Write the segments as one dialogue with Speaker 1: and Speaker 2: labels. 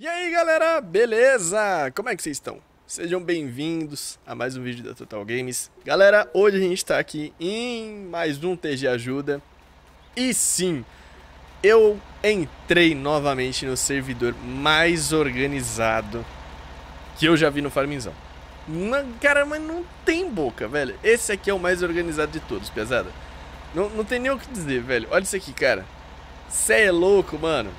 Speaker 1: E aí galera, beleza? Como é que vocês estão? Sejam bem-vindos a mais um vídeo da Total Games. Galera, hoje a gente está aqui em mais um TG Ajuda. E sim, eu entrei novamente no servidor mais organizado que eu já vi no Farmizão. Cara, mas não tem boca, velho. Esse aqui é o mais organizado de todos, pesada. Não, não tem nem o que dizer, velho. Olha isso aqui, cara. Cê é louco, mano.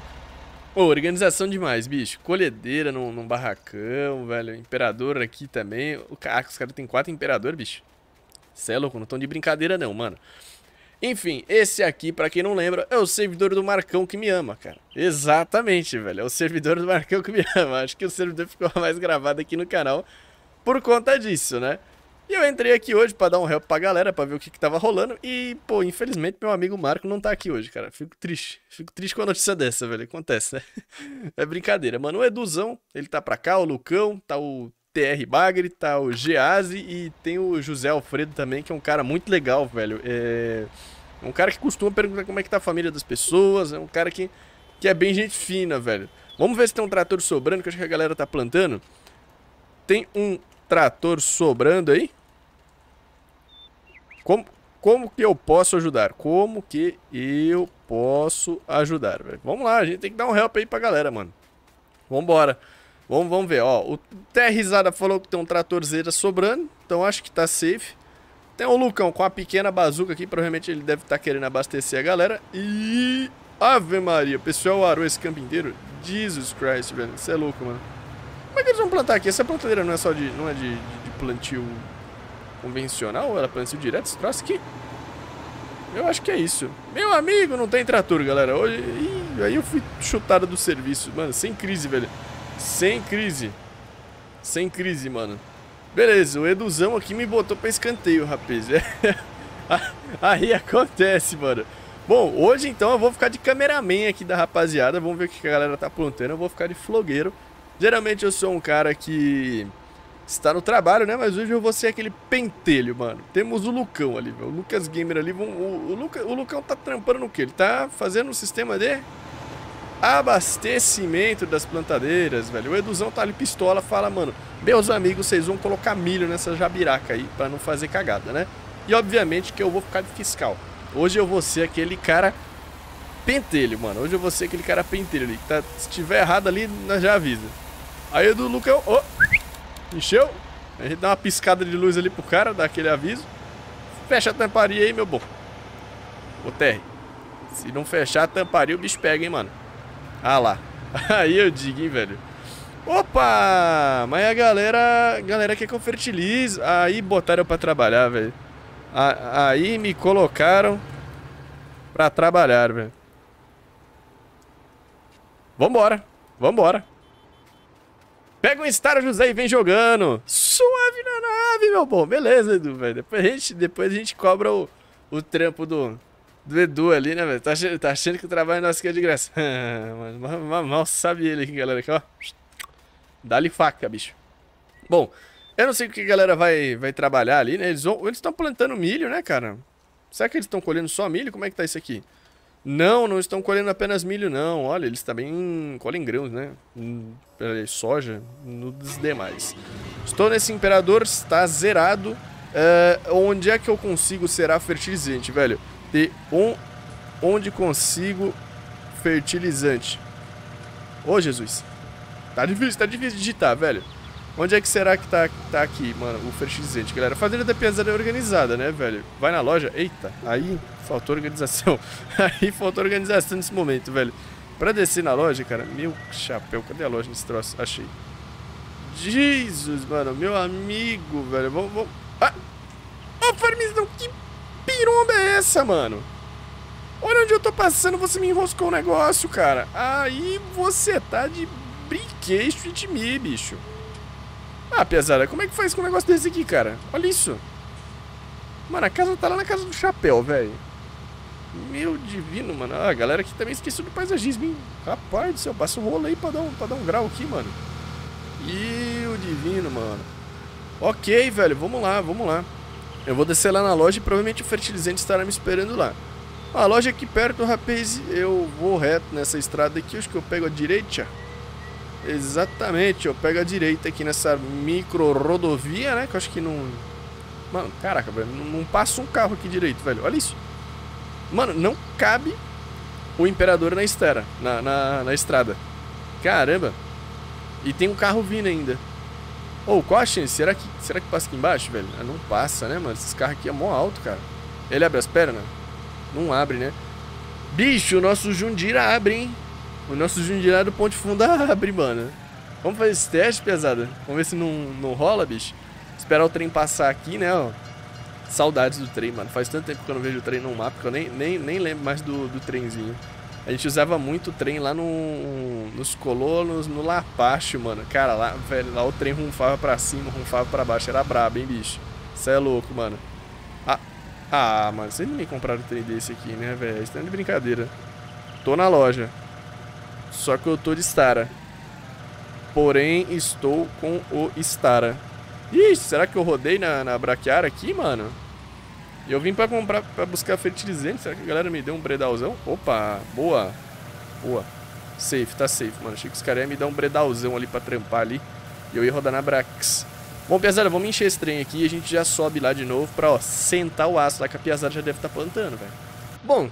Speaker 1: Pô, organização demais, bicho. Colhedeira num, num, barracão, velho. Imperador aqui também. O, ah, os caras têm quatro imperador, bicho. Cê é louco, não estão de brincadeira não, mano. Enfim, esse aqui, pra quem não lembra, é o servidor do Marcão que me ama, cara. Exatamente, velho. É o servidor do Marcão que me ama. Acho que o servidor ficou mais gravado aqui no canal por conta disso, né? E eu entrei aqui hoje pra dar um help pra galera, pra ver o que, que tava rolando. E, pô, infelizmente meu amigo Marco não tá aqui hoje, cara. Fico triste. Fico triste com a notícia dessa, velho. Acontece, né? é brincadeira. Mano, o Eduzão, ele tá pra cá, o Lucão, tá o TR Bagre, tá o Geazi e tem o José Alfredo também, que é um cara muito legal, velho. É... é um cara que costuma perguntar como é que tá a família das pessoas, é um cara que, que é bem gente fina, velho. Vamos ver se tem um trator sobrando, que eu acho que a galera tá plantando. Tem um trator sobrando aí? Como, como que eu posso ajudar? Como que eu posso ajudar, velho? Vamos lá, a gente tem que dar um help aí pra galera, mano. Vambora. Vamos, vamos ver, ó. O Terrizada falou que tem um tratorzeira sobrando, então acho que tá safe. Tem o Lucão com a pequena bazuca aqui, provavelmente ele deve estar tá querendo abastecer a galera. E... Ave Maria, pessoal arou esse campo inteiro. Jesus Christ, velho. Você é louco, mano. Como é que eles vão plantar aqui? Essa plantadeira não é só de, não é de, de, de plantio convencional? Ela plantio direto? Esse troço aqui? Eu acho que é isso. Meu amigo, não tem trator, galera. Hoje, Ih, aí eu fui chutado do serviço. Mano, sem crise, velho. Sem crise. Sem crise, mano. Beleza, o Eduzão aqui me botou pra escanteio, rapaz. aí acontece, mano. Bom, hoje então eu vou ficar de cameraman aqui da rapaziada. Vamos ver o que a galera tá plantando. Eu vou ficar de flogueiro. Geralmente eu sou um cara que está no trabalho, né? Mas hoje eu vou ser aquele pentelho, mano. Temos o Lucão ali. O Lucas Gamer ali. O, o, Luca, o Lucão tá trampando no quê? Ele tá fazendo um sistema de abastecimento das plantadeiras, velho. O Eduzão tá ali pistola, fala, mano, meus amigos, vocês vão colocar milho nessa jabiraca aí pra não fazer cagada, né? E obviamente que eu vou ficar de fiscal. Hoje eu vou ser aquele cara pentelho, mano. Hoje eu vou ser aquele cara pentelho ali. Tá, se tiver errado ali, nós já avisa. Aí do Lucão, oh, encheu. A gente dá uma piscada de luz ali pro cara, dá aquele aviso. Fecha a tamparia aí, meu bom. Ô, Terry. Se não fechar a tamparia, o bicho pega, hein, mano. Ah lá. Aí eu digo, hein, velho. Opa! Mas a galera, a galera quer que eu fertilize. Aí botaram pra trabalhar, velho. Aí me colocaram pra trabalhar, velho. Vambora. Vambora. Pega um Star José e vem jogando. Suave na nave, meu bom. Beleza, Edu, velho. Depois a gente, depois a gente cobra o, o trampo do, do Edu ali, né, velho? Tá, tá achando que o trabalho nosso aqui é de graça. mal, mal, mal sabe ele aqui, galera. Aqui, ó. Dá-lhe faca, bicho. Bom, eu não sei o que a galera vai, vai trabalhar ali, né? Eles estão plantando milho, né, cara? Será que eles estão colhendo só milho? Como é que tá isso aqui? Não, não estão colhendo apenas milho, não. Olha, eles também colhem grãos, né? Hum, soja, nos demais. Estou nesse imperador, está zerado. Uh, onde é que eu consigo ser fertilizante, velho? De on, onde consigo fertilizante. Ô, oh, Jesus. Tá difícil, tá difícil digitar, velho. Onde é que será que tá, tá aqui, mano, o fertilizante, galera? Fazenda da pesada é organizada, né, velho? Vai na loja. Eita, aí faltou organização. aí faltou organização nesse momento, velho. Pra descer na loja, cara, meu chapéu. Cadê a loja nesse troço? Achei. Jesus, mano, meu amigo, velho. Vamos, vamos. Ah! Ô, oh, Farmizão, que piromba é essa, mano? Olha onde eu tô passando, você me enroscou o negócio, cara. Aí você tá de brinquedo de mim, bicho. Ah, pesada, como é que faz com um negócio desse aqui, cara? Olha isso. Mano, a casa tá lá na casa do chapéu, velho. Meu divino, mano. Ah, a galera aqui também esqueceu do paisagismo, hein? Rapaz do céu, passa um rolo aí pra dar um, pra dar um grau aqui, mano. E o divino, mano. Ok, velho, vamos lá, vamos lá. Eu vou descer lá na loja e provavelmente o fertilizante estará me esperando lá. A loja aqui perto, rapaz, eu vou reto nessa estrada aqui, acho que eu pego a direita. Exatamente, eu pego a direita aqui nessa micro rodovia, né? Que eu acho que não... Mano, caraca, velho, não, não passa um carro aqui direito, velho. Olha isso. Mano, não cabe o Imperador na estrada, na, na, na estrada. Caramba. E tem um carro vindo ainda. Ou, oh, qual a chance? Será que, será que passa aqui embaixo, velho? Ah, não passa, né, mano? Esses carros aqui é mó alto, cara. Ele abre as pernas? Não abre, né? Bicho, o nosso Jundira abre, hein? O nosso Jundira do Ponte Funda abre, mano. Vamos fazer esse teste, pesada? Vamos ver se não, não rola, bicho. Esperar o trem passar aqui, né, ó. Saudades do trem, mano. Faz tanto tempo que eu não vejo o trem no mapa que eu nem, nem, nem lembro mais do, do trenzinho. A gente usava muito o trem lá no, nos colonos, no Lapacho, mano. Cara, lá, velho, lá o trem rumfava pra cima, rumfava pra baixo. Era brabo, hein, bicho. Você é louco, mano. Ah, ah mano, vocês não me compraram um trem desse aqui, né, velho? Isso tá de brincadeira. Tô na loja. Só que eu tô de Stara. Porém, estou com o Stara. Ih, será que eu rodei na, na braquiária aqui, mano? E eu vim pra comprar, pra buscar fertilizante. Será que a galera me deu um bredalzão? Opa, boa. Boa. Safe, tá safe, mano. Achei que os caras iam me dar um bredalzão ali pra trampar ali. E eu ia rodar na Brax. Bom, pesada, vamos encher esse trem aqui e a gente já sobe lá de novo pra, ó, sentar o aço lá que a piazada já deve estar tá plantando, velho. Bom,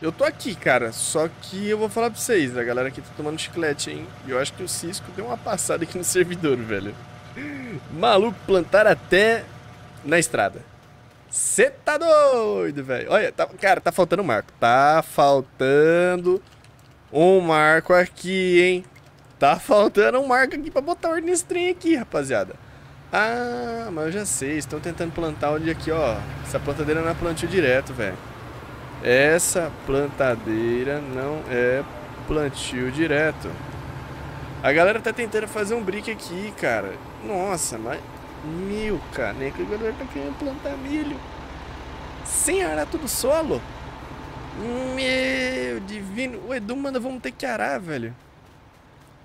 Speaker 1: eu tô aqui, cara. Só que eu vou falar pra vocês, a galera aqui tá tomando chiclete, hein? E eu acho que o Cisco deu uma passada aqui no servidor, velho. Maluco, plantar até na estrada. Você tá doido, velho. Olha, tá, cara, tá faltando um marco. Tá faltando um marco aqui, hein? Tá faltando um marco aqui pra botar ordem nesse trem aqui, rapaziada. Ah, mas eu já sei. Estão tentando plantar onde aqui, ó. Essa plantadeira não é plantio direto, velho. Essa plantadeira não é plantio direto. A galera tá tentando fazer um brick aqui, cara. Nossa, mas Mil caneca, o galera tá querendo plantar milho. Sem arar tudo solo? Meu divino. O Edu manda, vamos ter que arar, velho.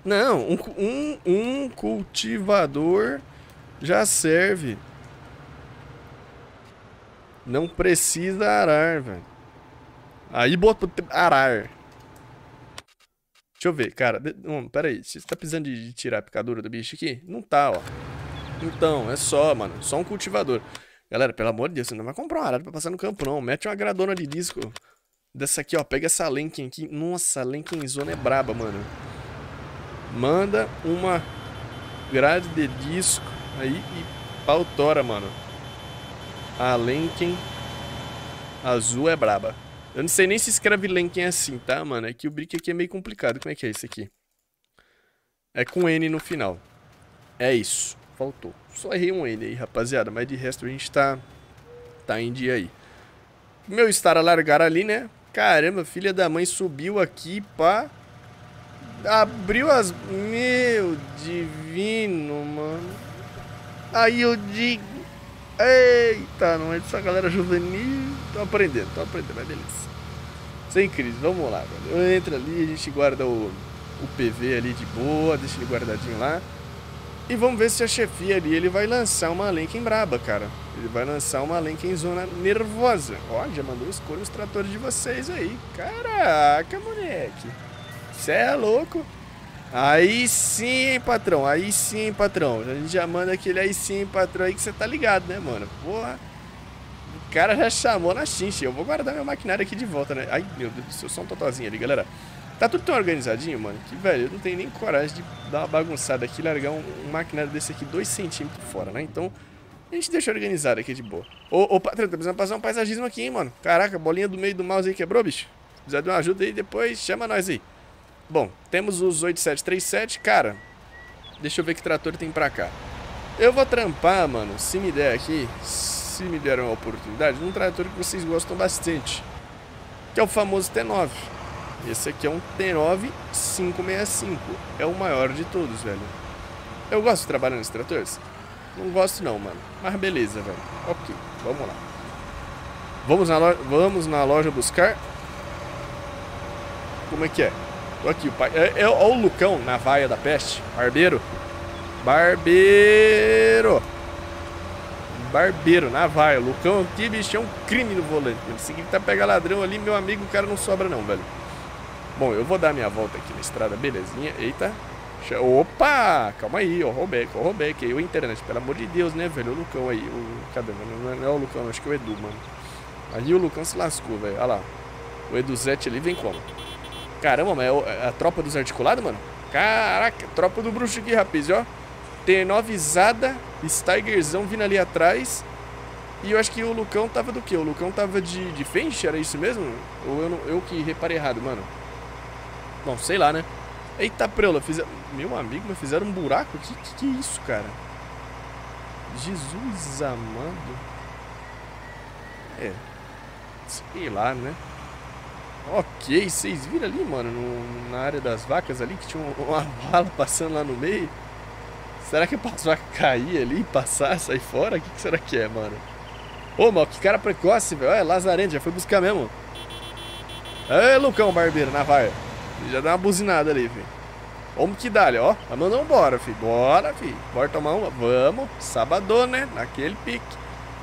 Speaker 1: Não, um, um, um cultivador já serve. Não precisa arar, velho. Aí bota arar. Deixa eu ver, cara. Hum, pera aí. Você tá precisando de tirar a picadura do bicho aqui? Não tá, ó. Então, é só, mano. Só um cultivador. Galera, pelo amor de Deus, você não vai comprar um arado pra passar no campo, não. Mete uma gradona de disco. Dessa aqui, ó. Pega essa Lenken aqui. Nossa, a Lenken Zona é braba, mano. Manda uma grade de disco aí e pautora, mano. A Lenken azul é braba. Eu não sei nem se escreve Lenken assim, tá, mano? É que o brick aqui é meio complicado. Como é que é isso aqui? É com N no final. É isso faltou. Só errei um N aí, rapaziada, mas de resto a gente tá, tá em dia aí. Meu estar a largar ali, né? Caramba, filha da mãe subiu aqui pra... Abriu as... Meu divino, mano. Aí eu digo... Eita, não é dessa galera juvenil. Tô aprendendo, tô aprendendo, mas beleza. Sem crise, vamos lá, velho. Entra ali, a gente guarda o, o PV ali de boa, deixa ele guardadinho lá. E vamos ver se a chefia ali ele vai lançar uma Lincoln braba, cara. Ele vai lançar uma Lincoln zona nervosa. Ó, já mandou escolha os tratores de vocês aí. Caraca, moleque. Cê é louco. Aí sim, hein, patrão. Aí sim, hein, patrão. A gente já manda aquele aí sim, hein, patrão aí que você tá ligado, né, mano? Porra. O cara já chamou na chincha. Eu vou guardar meu maquinário aqui de volta, né? Ai, meu Deus do céu, só um totozinho ali, galera. Tá tudo tão organizadinho, mano, que, velho, eu não tenho nem coragem de dar uma bagunçada aqui e largar um, um maquinário desse aqui 2 centímetros fora, né? Então, a gente deixa organizado aqui de boa. Ô, ô, patrão, tá precisando passar um paisagismo aqui, hein, mano. Caraca, a bolinha do meio do mouse aí quebrou, bicho. Se precisar de uma ajuda aí, depois chama nós aí. Bom, temos os 8737, cara. Deixa eu ver que trator tem pra cá. Eu vou trampar, mano, se me der aqui, se me der uma oportunidade, num trator que vocês gostam bastante. Que é o famoso T9. Esse aqui é um T9 565. É o maior de todos, velho. Eu gosto de trabalhar nos tratores? Não gosto não, mano. Mas beleza, velho. Ok, vamos lá. Vamos na loja, vamos na loja buscar. Como é que é? Aqui, o pai. É, é, o Lucão na vaia da peste. Barbeiro. Barbeiro. Barbeiro na vaia. Lucão aqui, bicho, é um crime no volante. Se tá pegar ladrão ali, meu amigo, o cara não sobra não, velho. Bom, eu vou dar minha volta aqui na estrada, belezinha. Eita. Opa! Calma aí, eu roubei, eu roubei. Que o internet, pelo amor de Deus, né, velho? O Lucão aí. O... Cadê, mano? Não é o Lucão, acho que é o Edu, mano. Aí o Lucão se lascou, velho. Olha lá. O Edu Zete ali vem como? Caramba, mas é, é a tropa dos articulados, mano? Caraca, tropa do bruxo aqui, rapaz, ó. T9 Zada, Stigerzão vindo ali atrás. E eu acho que o Lucão tava do quê? O Lucão tava de, de Fench, era isso mesmo? Ou eu, não, eu que reparei errado, mano? Bom, sei lá, né? Eita preula, fizeram... Meu amigo, me fizeram um buraco? Que, que que é isso, cara? Jesus amado. É. Sei lá, né? Ok, vocês viram ali, mano, no, na área das vacas ali, que tinha uma bala passando lá no meio? Será que é pra vaca cair ali, passar, sair fora? O que, que será que é, mano? Ô, mal, que cara precoce, velho. Olha, Lazarento, já foi buscar mesmo. Ê, Lucão Barbeiro, na vaia. Já dá uma buzinada ali, filho. Vamos que dá, ó. Tá mandando bora, filho. Bora, filho. Bora tomar uma. Vamos. Sábado, né? Naquele pique.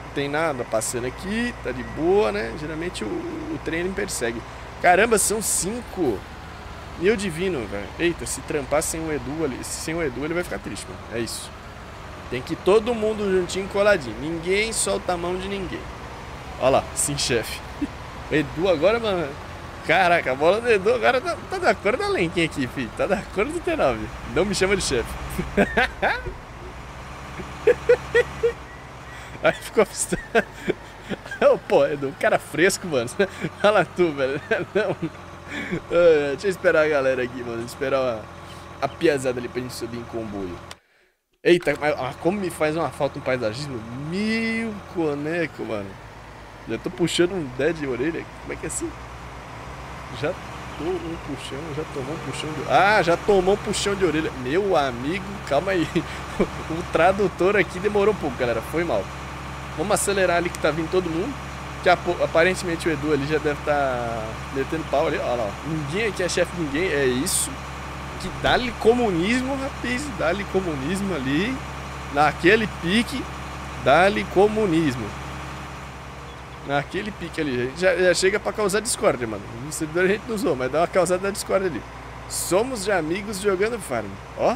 Speaker 1: Não tem nada passando aqui. Tá de boa, né? Geralmente o, o treino me persegue. Caramba, são cinco. Meu divino, velho. Eita, se trampar sem o Edu ali, sem o Edu, ele vai ficar triste, mano. É isso. Tem que todo mundo juntinho coladinho. Ninguém solta a mão de ninguém. Olha lá, sim, chefe. Edu agora, mano. Caraca, a bola do Edu agora tá, tá da cor da Lenkin aqui, filho. Tá da cor do T9. Não me chama de chefe. Aí ficou oh, Pô, Edu, cara fresco, mano. Fala tu, velho. Não. Uh, deixa eu esperar a galera aqui, mano. Esperar a piazada ali pra gente subir em comboio. Eita, mas, ah, como me faz uma falta um paisagismo? Mil coneco, mano. Já tô puxando um dead de orelha. Como é que é assim? Já tô um puxão, já tomou um puxão de Ah, já tomou um puxão de orelha. Meu amigo, calma aí. o tradutor aqui demorou um pouco, galera. Foi mal. Vamos acelerar ali que tá vindo todo mundo. Que aparentemente o Edu ali já deve estar tá metendo pau ali. Olha lá, ó. Ninguém aqui é chefe de ninguém. É isso. Que dá-lhe comunismo, rapaz. Dá-lhe comunismo ali. Naquele pique. Dá-lhe comunismo. Naquele pique ali. Já, já chega pra causar discórdia, mano. No servidor a gente não usou, mas dá uma causada da discórdia ali. Somos de amigos jogando farm. Ó.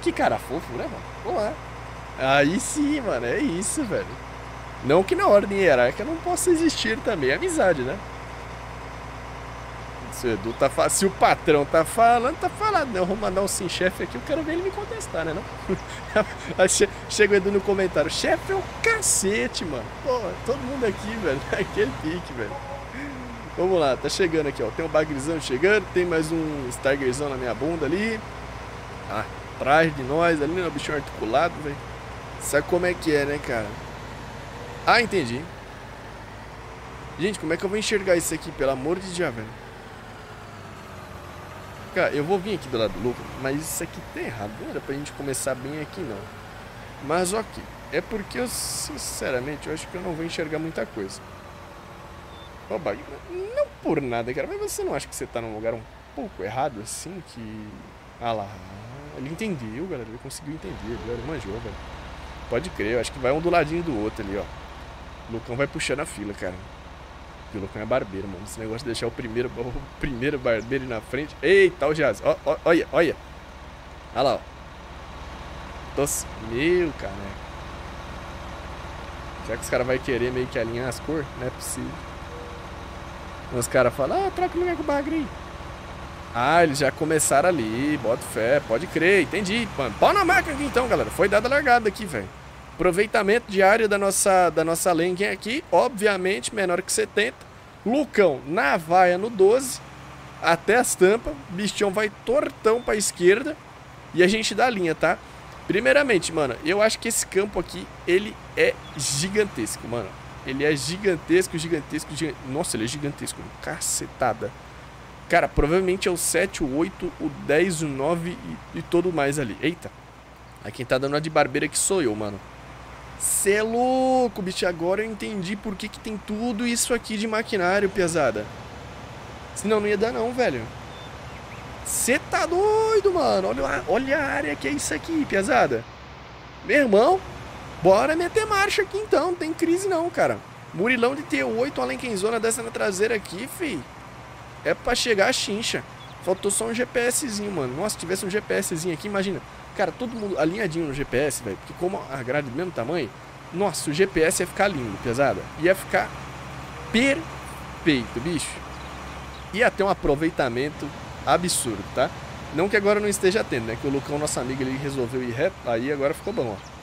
Speaker 1: Que cara fofo, né, mano? Pô, é. Aí sim, mano. É isso, velho. Não que na ordem hierárquica não possa existir também amizade, né? Se o, Edu tá se o patrão tá falando, tá falando. Eu vou mandar um sim chefe aqui, eu quero ver ele me contestar, né? Não? Chega o Edu no comentário. Chefe é o cacete, mano. Pô, todo mundo aqui, velho. Aquele pique, velho. Vamos lá, tá chegando aqui, ó. Tem um bagrizão chegando, tem mais um Stargerzão na minha bunda ali. Ah, atrás de nós, ali no bichinho articulado, velho. Sabe como é que é, né, cara? Ah, entendi. Gente, como é que eu vou enxergar isso aqui? Pelo amor de Deus, velho. Cara, eu vou vir aqui do lado do Lucas, mas isso aqui tá errado. Não era pra gente começar bem aqui, não. Mas ok. É porque eu, sinceramente, eu acho que eu não vou enxergar muita coisa. Oba, não por nada, cara. Mas você não acha que você tá num lugar um pouco errado, assim? Que... Ah lá. Ele entendeu, galera. Ele conseguiu entender. Ele manjou, velho. Pode crer. Eu acho que vai um do ladinho do outro ali, ó. O Lucão vai puxando a fila, cara. Porque o Lucão é barbeiro, mano. Esse negócio de deixar o primeiro, o primeiro barbeiro na frente. Eita, o Jazz. Olha, olha. Olha lá, ó. Tos... Meu, cara. Será que os caras vão querer meio que alinhar as cores? Não é possível. Os caras falam, ah, troca o lugar com o bagre aí. Ah, eles já começaram ali, bota fé, pode crer, entendi. Mano, pau na máquina aqui então, galera. Foi dada largada aqui, velho. Aproveitamento diário da nossa, da nossa Lengen aqui, obviamente menor que 70. Lucão na vaia no 12, até as tampas. Bichão vai tortão pra esquerda e a gente dá a linha, tá? Primeiramente, mano, eu acho que esse campo aqui, ele é gigantesco, mano. Ele é gigantesco, gigantesco, gigantesco. Nossa, ele é gigantesco, cacetada. Cara, provavelmente é o 7, o 8, o 10, o 9 e, e todo mais ali. Eita. Aí quem tá dando a de barbeira aqui sou eu, mano. Cê é louco, bicho. Agora eu entendi por que, que tem tudo isso aqui de maquinário, pesada. Senão não ia dar não, velho. Você tá doido, mano. Olha, olha a área que é isso aqui, pesada. Meu irmão, bora meter marcha aqui então. Não tem crise não, cara. Murilão de T8, uma zona dessa na traseira aqui, fi. É pra chegar a chincha. faltou só um GPSzinho, mano. Nossa, se tivesse um GPSzinho aqui, imagina. Cara, todo mundo alinhadinho no GPS, velho. Porque como a grade é do mesmo tamanho, nossa, o GPS ia ficar lindo, pesada. Ia ficar perfeito, bicho. Ia ter um aproveitamento absurdo, tá? Não que agora não esteja tendo, né? Que o Lucão, nosso amigo, ele resolveu ir reto, aí agora ficou bom, ó.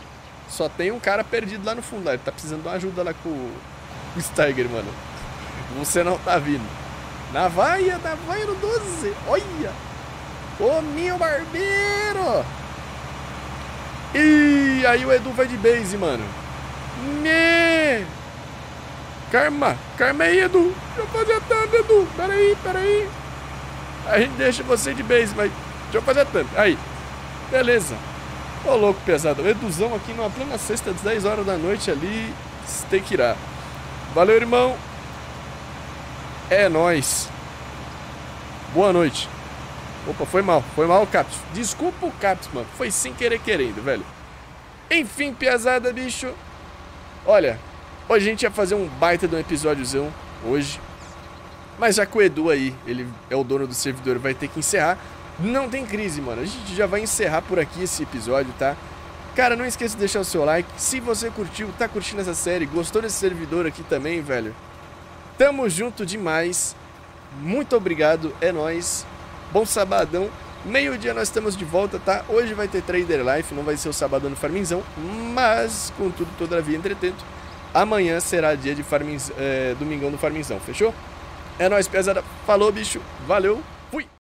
Speaker 1: Só tem um cara perdido lá no fundo, lá. ele tá precisando de uma ajuda lá com o Steiger, mano. Você não tá vindo. Na vaia, na vaia no 12. Olha! Ô, meu barbeiro! E aí o Edu vai de base, mano. Me! Karma! Karma aí, Edu! Deixa eu fazer tanto, Edu! Pera aí, pera aí! A gente deixa você de base, mas deixa eu fazer tanto. Aí. Beleza. Ô, louco pesado. O Eduzão aqui numa plena sexta, às 10 horas da noite ali. Tem que ir. Valeu, irmão. É nóis. Boa noite. Opa, foi mal. Foi mal o Caps. Desculpa o Caps, mano. Foi sem querer querendo, velho. Enfim, piazada, bicho. Olha, hoje a gente ia fazer um baita de um episódiozão. Hoje. Mas já que o Edu aí, ele é o dono do servidor, vai ter que encerrar. Não tem crise, mano. A gente já vai encerrar por aqui esse episódio, tá? Cara, não esqueça de deixar o seu like. Se você curtiu, tá curtindo essa série, gostou desse servidor aqui também, velho. Tamo junto demais. Muito obrigado, é nóis. Bom sabadão. Meio-dia nós estamos de volta, tá? Hoje vai ter Trader Life, não vai ser o sabadão no Farminzão, mas, contudo, todavia, entretanto, amanhã será dia de farminz, é, domingão do Farminzão, fechou? É nóis, pesada. Falou, bicho. Valeu.